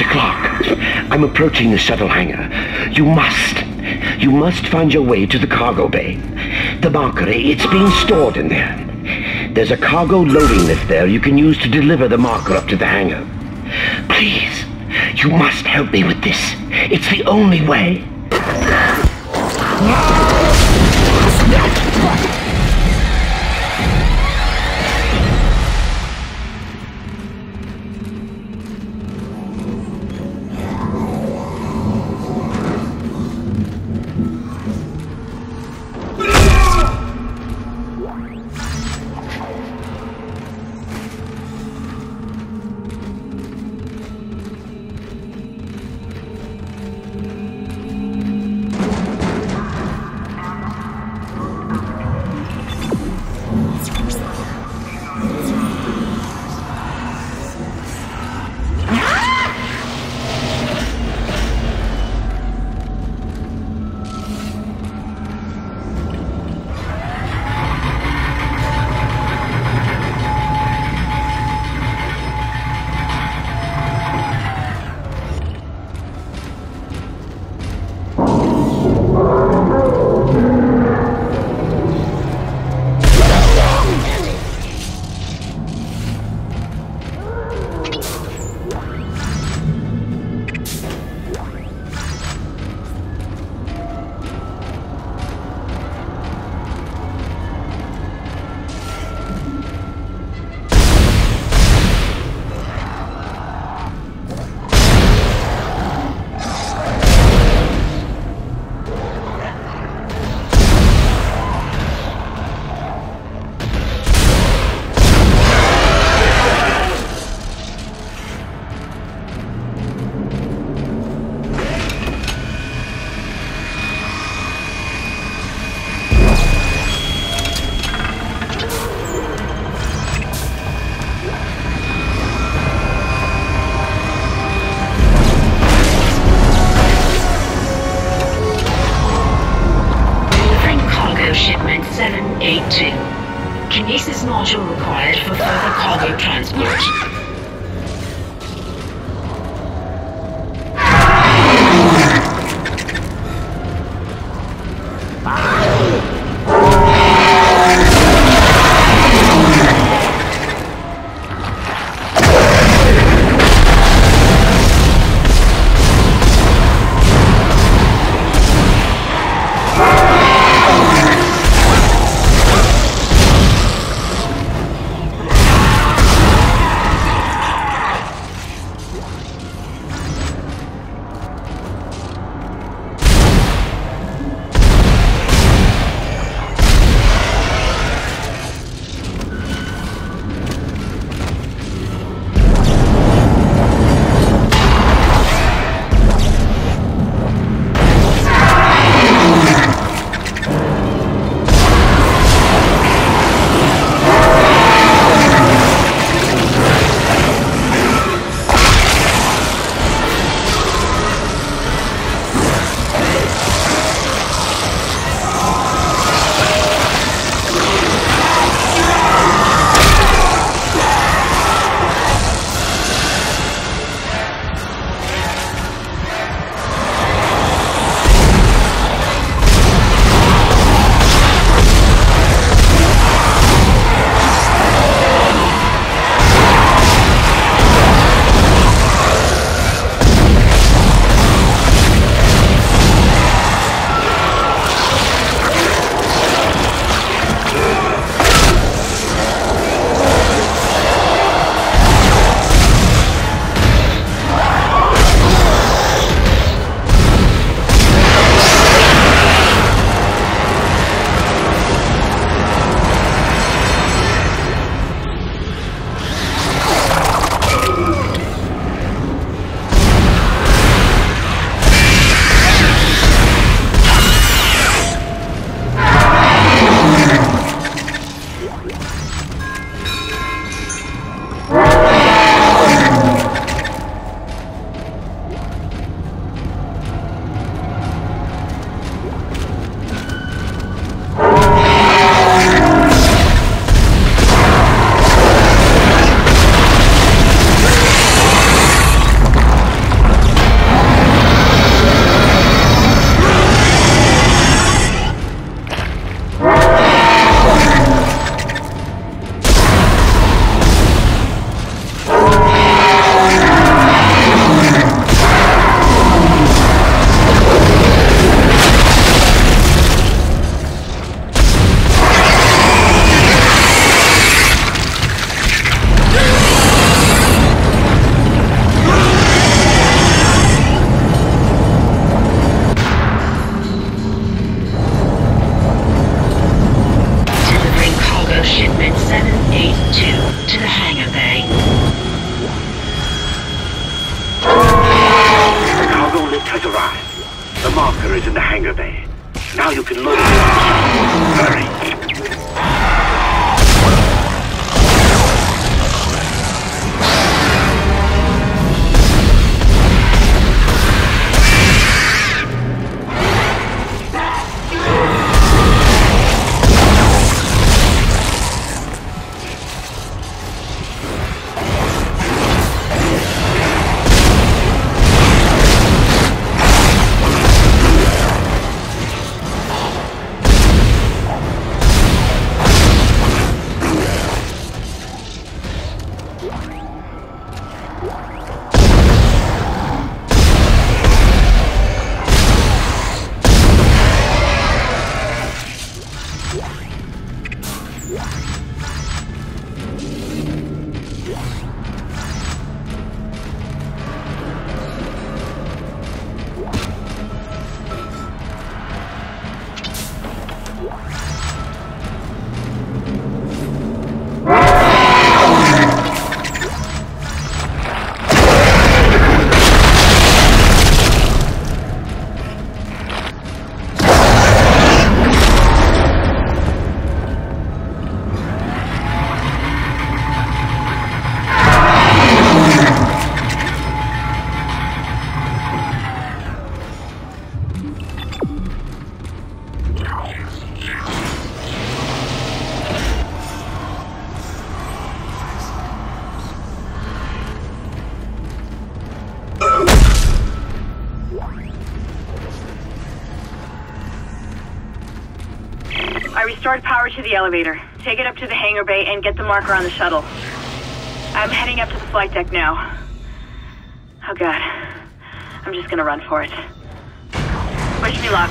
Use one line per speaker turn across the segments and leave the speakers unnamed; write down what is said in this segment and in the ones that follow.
Mr. Clarke, I'm approaching the shuttle hangar. You must, you must find your way to the cargo bay. The marker, it's being stored in there. There's a cargo loading lift there you can use to deliver the marker up to the hangar. Please, you must help me with this. It's the only way.
Delivering Module required for further cargo transport.
Is in the hangar bay. Now you can load it
to the elevator. Take it up to the hangar bay and get the marker on the shuttle. I'm heading up to the flight deck now. Oh god. I'm just gonna run for it. Wish me luck.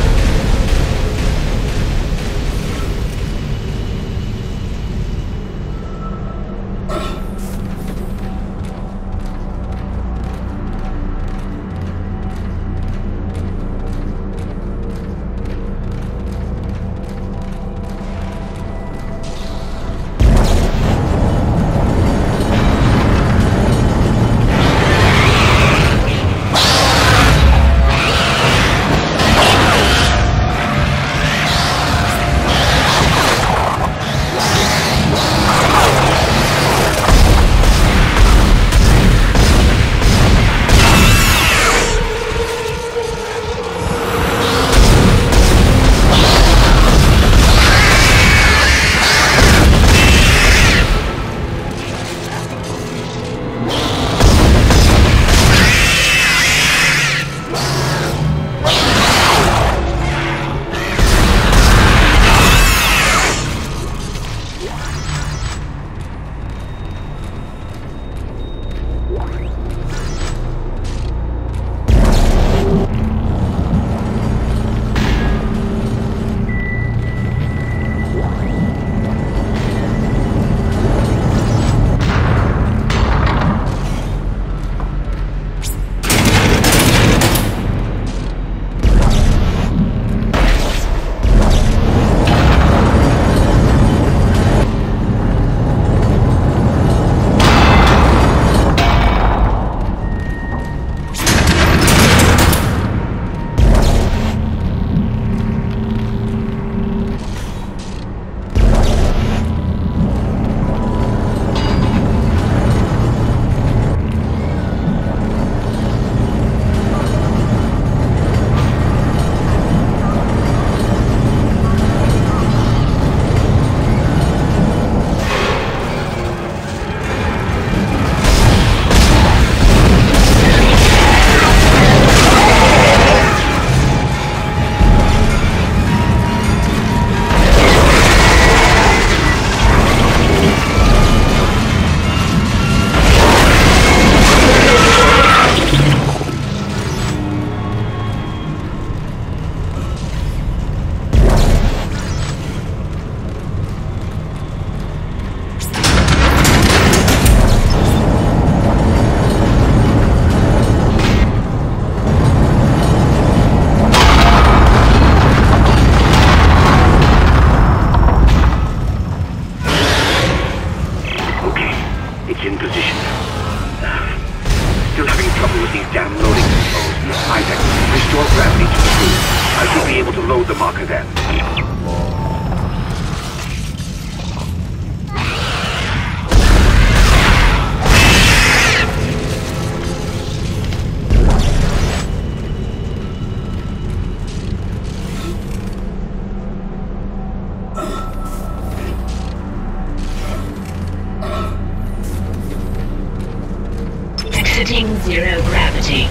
Zero gravity.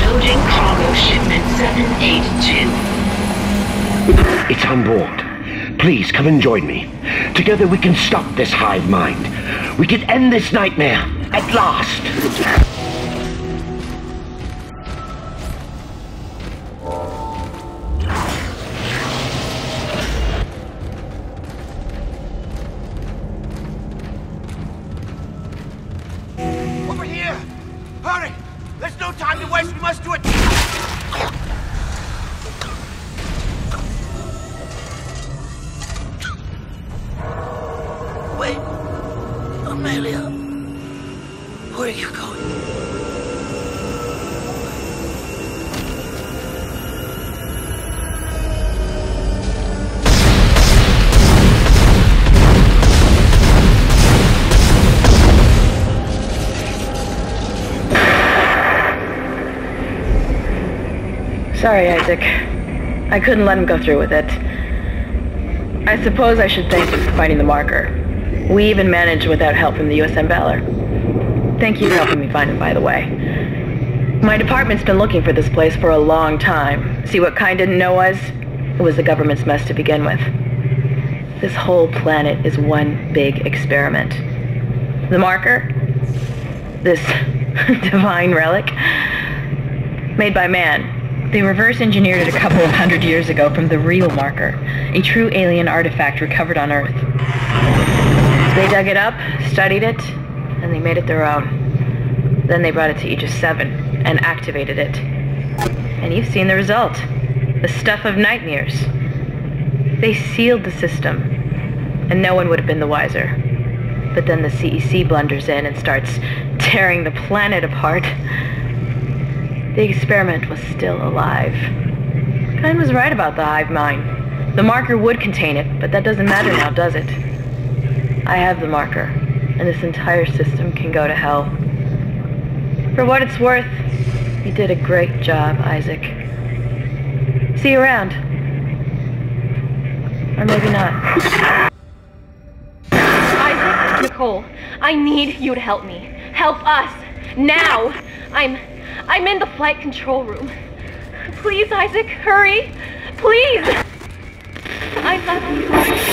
Loading cargo shipment 782.
It's on board. Please come and join me. Together we can stop this hive mind. We can end this nightmare at last.
Sorry, Isaac. I couldn't let him go through with it. I suppose I should thank you for finding the marker. We even managed without help from the USM Valor. Thank you for helping me find him, by the way. My department's been looking for this place for a long time. See what Kyne didn't know was? It was the government's mess to begin with. This whole planet is one big experiment. The marker? This divine relic? Made by man. They reverse engineered it a couple of hundred years ago from the real marker, a true alien artifact recovered on Earth. They dug it up, studied it, and they made it their own. Then they brought it to Aegis 7 and activated it. And you've seen the result. The stuff of nightmares. They sealed the system, and no one would have been the wiser. But then the CEC blunders in and starts tearing the planet apart. The experiment was still alive. Kyne was right about the hive mind. The marker would contain it, but that doesn't matter now, does it? I have the marker, and this entire system can go to hell. For what it's worth, you did a great job, Isaac. See you around. Or maybe not.
Isaac, Nicole, I need you to help me. Help us. Now. I'm I'm in the flight control room. Please, Isaac, hurry. Please. I love you.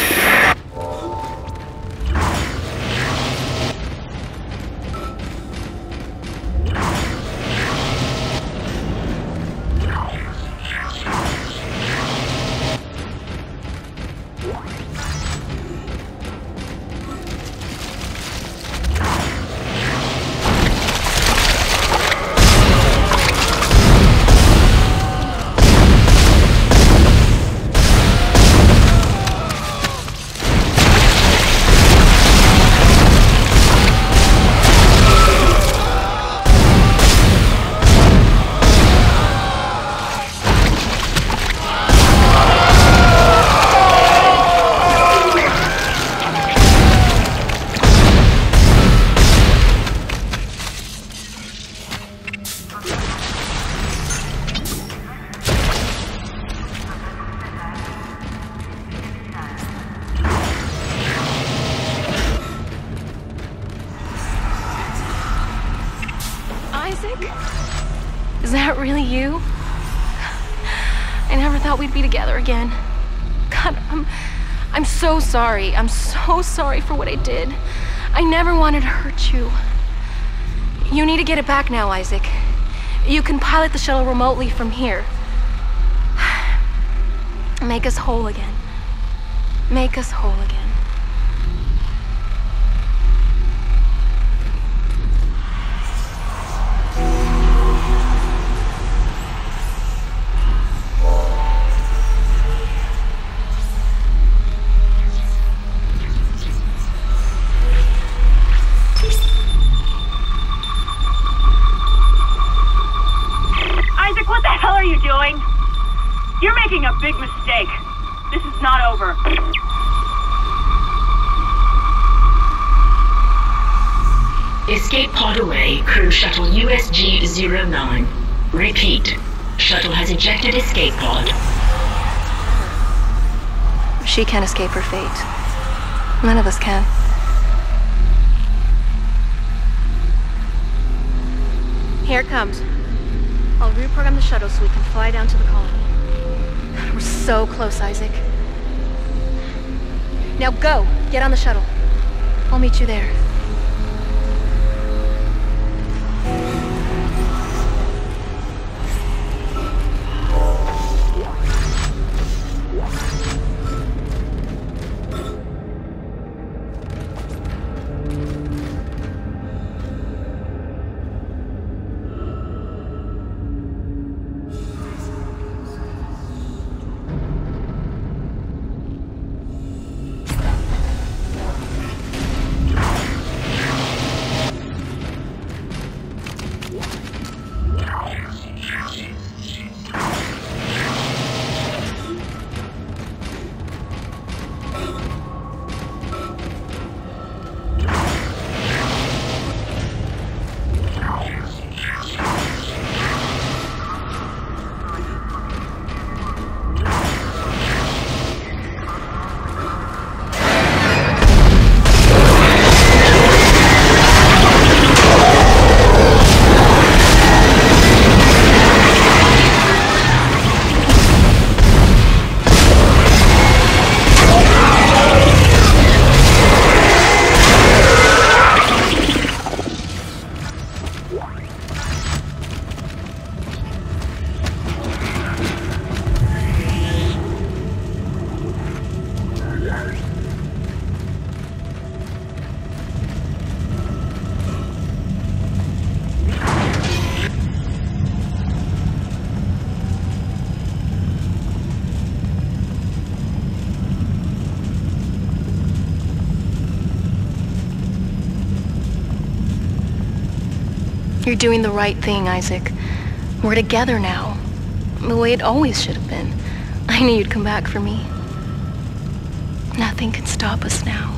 Sorry. I'm so sorry for what I did. I never wanted to hurt you. You need to get it back now, Isaac. You can pilot the shuttle remotely from here. Make us whole again. Make us whole again.
Making a big mistake. This is not over.
Escape pod away, crew shuttle USG-09. Repeat. Shuttle has ejected escape pod.
She can't escape her fate. None of us can. Here it comes. I'll reprogram the shuttle so we can fly down to the colony. So close, Isaac. Now go! Get on the shuttle. I'll meet you there. You're doing the right thing, Isaac. We're together now. The way it always should have been. I knew you'd come back for me. Nothing can stop us now.